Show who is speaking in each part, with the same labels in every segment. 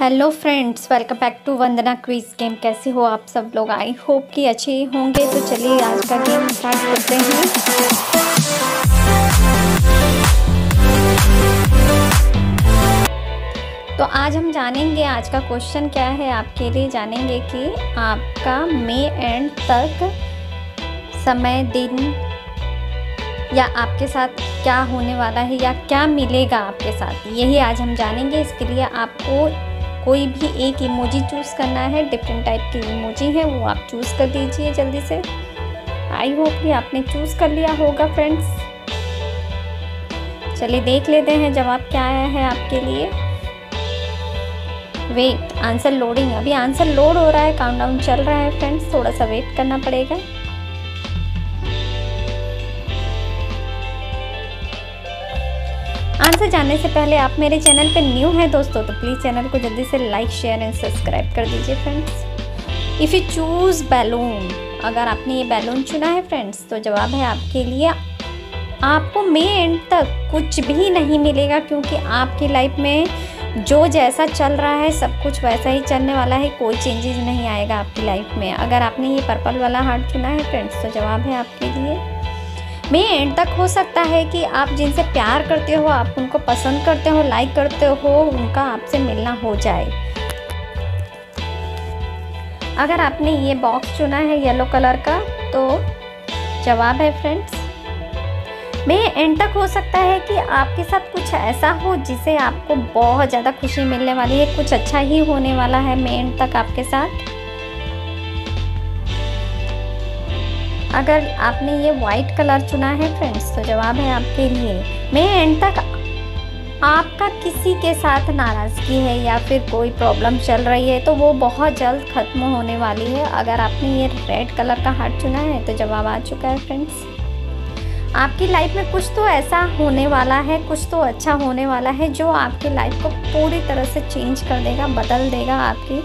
Speaker 1: Hello friends welcome back to Vandana quiz game कैसे हो आप सब लोग? आई होप कि अच्छे होंगे। तो चलिए आज का गेम स्टार्ट करते हैं। तो आज हम जानेंगे आज का क्वेश्चन क्या है। आपके लिए जानेंगे कि आपका मई एंड तक समय, दिन या आपके साथ क्या होने वाला है या क्या मिलेगा आपके साथ। यही आज हम जानेंगे। इसके लिए आपको कोई भी एक इमोजी चूज़ करना है डिफरेंट टाइप की इमोजी है, वो आप चूज़ कर दीजिए जल्दी से। आई होप कि आपने चूज़ कर लिया होगा फ्रेंड्स चलिए देख लेते हैं जवाब क्या आया है आपके लिए। वेट आंसर लोडिंग अभी आंसर लोड हो रहा है काउंटडाउन चल रहा है फ्रेंड्स थोड़ा सा वेट करना पड़ेगा। आंसर जानने से पहले आप मेरे चैनल पे न्यू हैं दोस्तों तो प्लीज़ चैनल को जल्दी से लाइक शेयर एंड सब्सक्राइब कर दीजिए friends if you choose balloon अगर आपने ये बैलून चुना है फ्रेंड्स तो जवाब है आपके लिए, आपको मे एंड तक कुछ भी नहीं मिलेगा क्योंकि आपकी लाइफ में जो जैसा चल रहा है, सब कुछ वैसा ही चलने वाला है, कोई चेंजेस नहीं आएगा आपकी लाइफ में. अगर आपने ये पर्पल वाला हार्ट चुना है फ्रेंड्स तो जवाब है आपके लिए मे एंड तक हो सकता है कि आप जिनसे प्यार करते हो, आप उनको पसंद करते हो लाइक करते हो, उनका आपसे मिलना हो जाए। अगर आपने ये बॉक्स चुना है येलो कलर का तो जवाब है फ्रेंड्स मे एंड तक हो सकता है कि आपके साथ कुछ ऐसा हो जिसे आपको बहुत ज़्यादा खुशी मिलने वाली है, कुछ अच्छा ही होने वाला है मे एंड तक आपके साथ। अगर आपने ये वाइट कलर चुना है फ्रेंड्स तो जवाब है आपके लिए। मैं एंड तक आपका किसी के साथ नाराज़गी है या फिर कोई प्रॉब्लम चल रही है तो वो बहुत जल्द ख़त्म होने वाली है। अगर आपने ये रेड कलर का हार्ट चुना है तो जवाब आ चुका है फ्रेंड्स आपकी लाइफ में कुछ तो ऐसा होने वाला है, कुछ तो अच्छा होने वाला है, जो आपकी लाइफ को पूरी तरह से चेंज कर देगा, बदल देगा आपकी।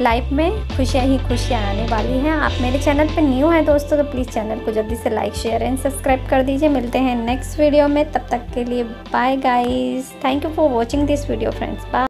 Speaker 1: लाइफ में खुशियाँ ही खुशियाँ आने वाली हैं। आप मेरे चैनल पर न्यू हैं दोस्तों तो प्लीज़ चैनल को जल्दी से लाइक, शेयर एंड सब्सक्राइब कर दीजिए। मिलते हैं नेक्स्ट वीडियो में, तब तक के लिए bye guys thank you for watching this video friends bye